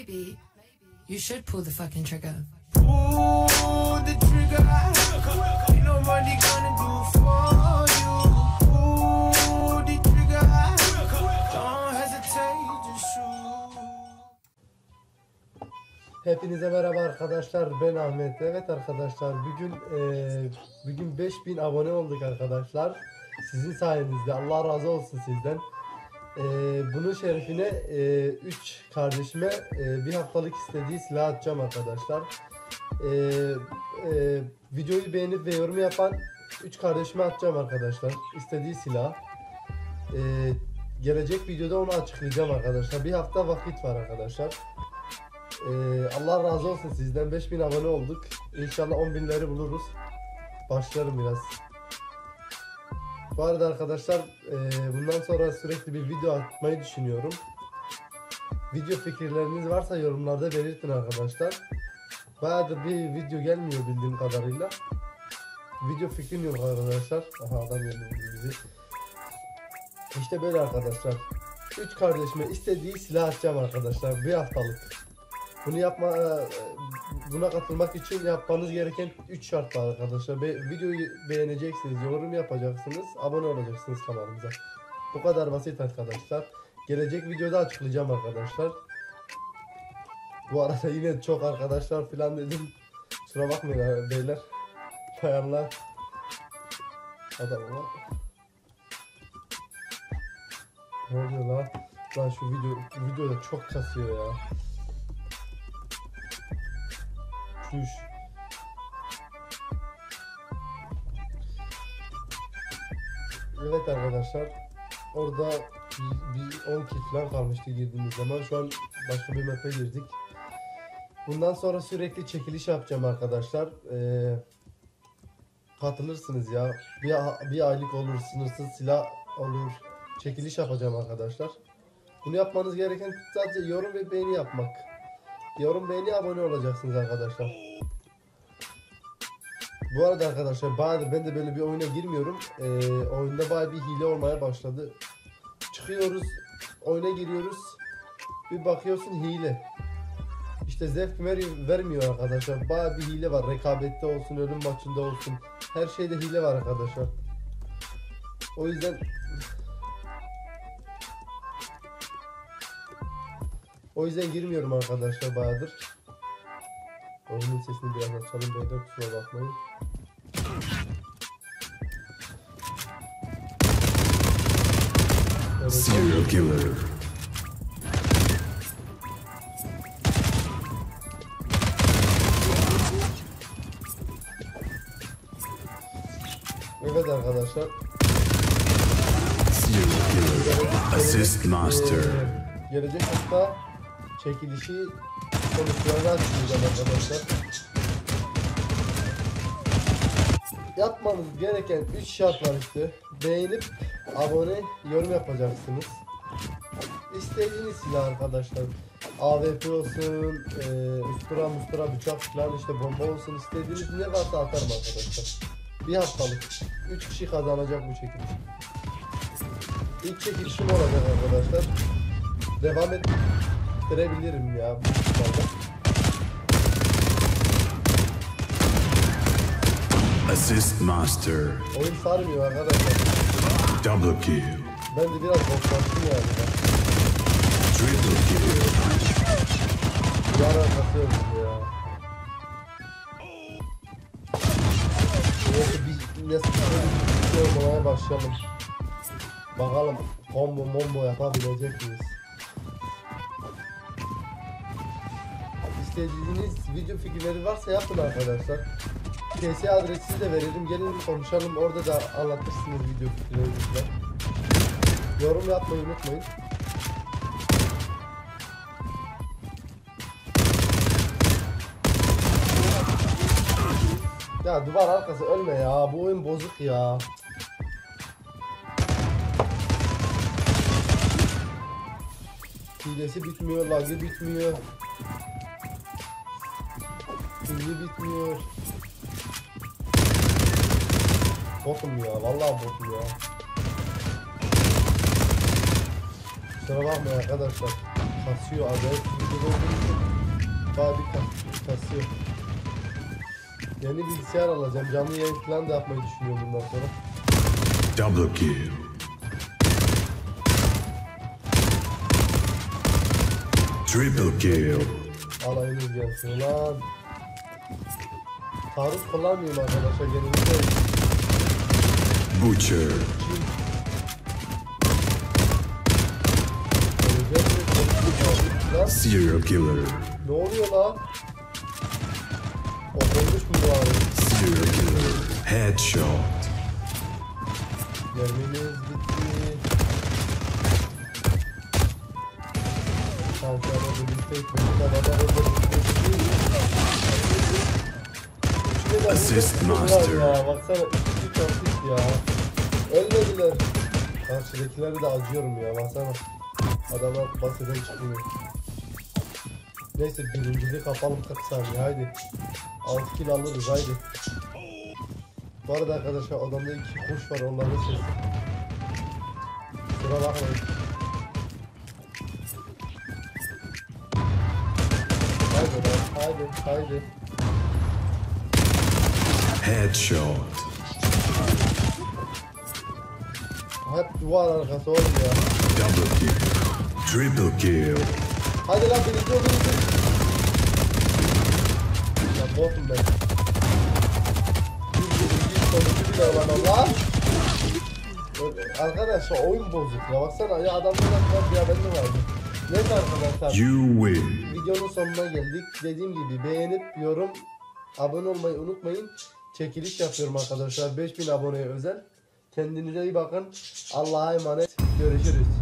maybe you should pull the fucking trigger. Pull the trigger. Ain't nobody gonna do for you. Pull the trigger. Don't hesitate, just shoot. Hepinize merhaba arkadaşlar. Ben Ahmet. Evet arkadaşlar bugün eee, bugün 5000 abone olduk arkadaşlar. Sizin sayenizde. Allah razı olsun sizden. Eee, bunun şerefine 3 kardeşime eee, bir haftalık istediği silah atacağım arkadaşlar. Eee, eee, videoyu beğenip ve yorum yapan 3 kardeşime atacağım arkadaşlar. İstediği silah. Eee, gelecek videoda onu açıklayacağım arkadaşlar. Bir hafta vakit var arkadaşlar. Ee, Allah razı olsun sizden 5000 abone olduk. İnşallah 10.000'leri buluruz. Başlarım biraz. Bu arada arkadaşlar e, bundan sonra sürekli bir video atmayı düşünüyorum. Video fikirleriniz varsa yorumlarda belirtin arkadaşlar. Bayağıdır bir video gelmiyor bildiğim kadarıyla. Video fikrim yok arkadaşlar. Aha adam geldi bizi. İşte böyle arkadaşlar. Üç kardeşime istediği silah atacağım arkadaşlar. Bir haftalık. Bunu yapma e, buna katılmak için yapmanız gereken 3 şart var arkadaşlar. Be- videoyu beğeneceksiniz, yorum yapacaksınız, abone olacaksınız kanalımıza. Bu kadar basit arkadaşlar. Gelecek videoda açıklayacağım arkadaşlar. Bu arada yine çok arkadaşlar falan dedim. Kusura bakmayın beyler. Bayanlar. Adam. Ne oluyor lan? Lan şu video videoda çok kasıyor ya. Çüş. Evet arkadaşlar. Orada bir 10 kit falan kalmıştı girdiğimiz zaman. Şu an başka bir map'e girdik. Bundan sonra sürekli çekiliş yapacağım arkadaşlar. Ee, katılırsınız ya. Bir, bir aylık olur, sınırsız silah olur. Çekiliş yapacağım arkadaşlar. Bunu yapmanız gereken sadece yorum ve beğeni yapmak. Yorum beğeni abone olacaksınız arkadaşlar. Bu arada arkadaşlar bayağıdır ben de böyle bir oyuna girmiyorum. Ee, oyunda bayağı bir hile olmaya başladı. Çıkıyoruz, oyuna giriyoruz. Bir bakıyorsun hile. İşte zevk ver- vermiyor arkadaşlar. Bayağı bir hile var. Rekabette olsun, ölüm maçında olsun. Her şeyde hile var arkadaşlar. O yüzden O yüzden girmiyorum arkadaşlar bayağıdır. Oyunun sesini biraz açalım beyler kusura bakmayın. Evet, Serial killer. evet arkadaşlar. Serial killer. Assist master. Ee, gelecek hafta çekilişi sonuçlarını açıklayacağım arkadaşlar. Yapmanız gereken 3 şart var işte. Beğenip abone, yorum yapacaksınız. İstediğiniz silah arkadaşlar. AWP olsun, e, ustura mustura bıçak falan işte bomba olsun istediğiniz ne varsa atarım arkadaşlar. Bir haftalık. 3 kişi kazanacak bu çekiliş. İlk çekilişim olacak arkadaşlar. Devam ettirebilirim ya bu ihtimalle. Assist master. Oyun sarmıyor arkadaşlar. Double kill. Ben de biraz boklaştım yani. Ben. Triple kill. Yara kasıyorum ya. Neyse bir neyse bir şey oynamaya başlayalım. Bakalım combo mombo yapabilecek miyiz? İstediğiniz video fikirleri varsa yapın arkadaşlar. TS adresini de veririm. Gelin konuşalım. Orada da anlatırsınız video fikirlerinizle. Yorum yapmayı unutmayın. Ya duvar arkası ölme ya. Bu oyun bozuk ya. Hilesi bitmiyor, lagı bitmiyor. Hızlı bitmiyor. Botum ya, vallahi botum ya. Kusura bakmayın arkadaşlar. Kasıyor acayip. bir şey olduğu Baya bir kas- kasıyor. Yeni bilgisayar alacağım. Canlı yayın falan da yapmayı düşünüyorum bundan sonra. Double kill. Triple kill. Alayınız gelsin lan. Taarruz kullanmıyorum arkadaşlar. Genellikle Butcher. Serial killer. Ne oluyor lan? O olmuş mu bu abi? Serial killer. Headshot. Mermimiz bitti. Şanslarla birlikte ekmeği beraber orada Assist master. Ya baksana iki asist ya. Ölmediler. Karşıdakileri de acıyorum ya baksana. Adamlar baseden çıkmıyor. Neyse birinciliği kapalım 40 saniye haydi. 6 kill alırız haydi. Bu arada arkadaşlar odamda iki kuş var onların sesi. Kusura bakmayın. Haydi lan haydi haydi. Headshot. Hep duvar arkası oğlum ya. Double kill. Triple kill. Hadi lan birinci oldu. Ya botum ben. Sonucu bile alamam lan. Arkadaşlar oyun bozuk ya baksana ya adamlar var ya ben de Neyse arkadaşlar You win. videonun sonuna geldik. Dediğim gibi beğenip yorum abone olmayı unutmayın. Çekiliş yapıyorum arkadaşlar 5000 aboneye özel. Kendinize iyi bakın. Allah'a emanet. Görüşürüz.